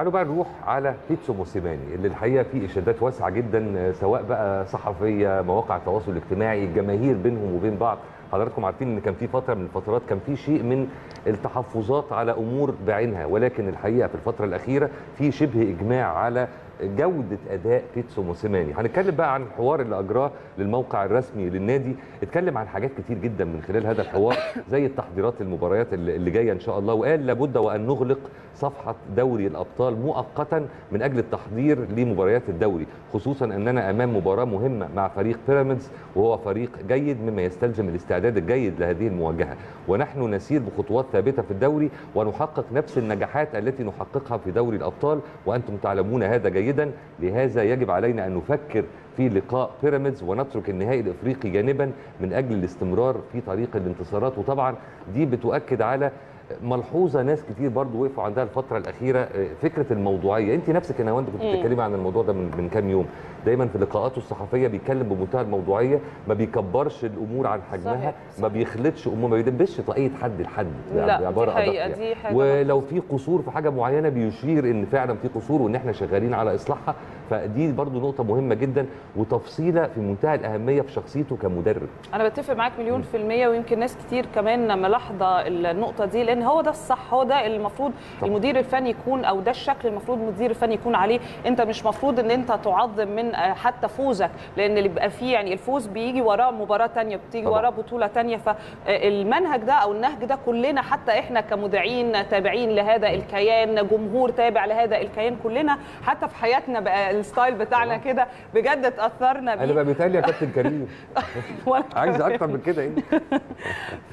تعالوا بقى نروح على بيتسو موسيماني اللي الحقيقة فيه إشادات واسعة جدا سواء بقى صحفية مواقع التواصل الاجتماعي الجماهير بينهم وبين بعض. حضراتكم عارفين إن كان في فترة من الفترات كان في شيء من التحفظات على أمور بعينها ولكن الحقيقة في الفترة الأخيرة في شبه إجماع على جودة أداء بيتسو موسيماني. هنتكلم بقى عن الحوار اللي أجراه للموقع الرسمي للنادي. اتكلم عن حاجات كتير جدا من خلال هذا الحوار زي التحضيرات للمباريات اللي اللي جاية إن شاء الله. وقال لابد وأن نغلق صفحة دوري الأبطال مؤقتا من أجل التحضير لمباريات الدوري خصوصا أننا أمام مباراة مهمة مع فريق بيراميدز وهو فريق جيد مما يستلزم الاستعداد الجيد لهذه المواجهة. ونحن نسير بخطوات ثابتة في الدوري ونحقق نفس النجاحات التي نحققها في دوري الأبطال. وأنتم تعلمون هذا جيدا. لهذا يجب علينا أن نفكر في لقاء بيراميدز ونترك النهائي الإفريقي جانبا من أجل الاستمرار في طريق الانتصارات. وطبعا دي بتؤكد على ملحوظة ناس كتير برضو وقفوا عندها الفترة الأخيرة فكرة الموضوعية. انت نفسك يا نوانت كنت بتتكلمي عن الموضوع ده من, من كام يوم. دايما في لقاءاته الصحفية بيتكلم بمنتهى الموضوعية ما بيكبرش الأمور عن حجمها صحيح، ما بيخلطش أمور ما بيدبش طاقيه حد لحد. لا، بعباره دي حقيقة، أدق دي حاجة ولو في قصور في حاجة معينة بيشير إن فعلا في قصور وإن إحنا شغالين على إصلاحها فدي برضو نقطة مهمة جدا وتفصيلة في منتهى الأهمية في شخصيته كمدرب أنا بتفق معاك مليون في المية ويمكن ناس كتير كمان ملاحظة النقطة دي لأن هو ده الصح هو ده المفروض طبعا. المدير الفني يكون أو ده الشكل المفروض المدير الفني يكون عليه أنت مش مفروض إن أنت تعظم من آه، حتى فوزك لأن اللي بيبقى فيه يعني الفوز بيجي وراه مباراة تانية بتيجي. وراه بطولة تانية فالمنهج ده أو النهج ده كلنا حتى إحنا كمذيعين تابعين لهذا الكيان جمهور تابع لهذا الكيان كلنا حتى في حياتنا بقى الستايل بتاعنا. كده بجد اتأثرنا أنا بيه. بقى بيتهيألي يا كابتن كريم. عايز أكتر من كده إيه؟